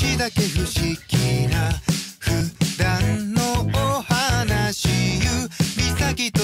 しだけ不思議な普段のお話指先と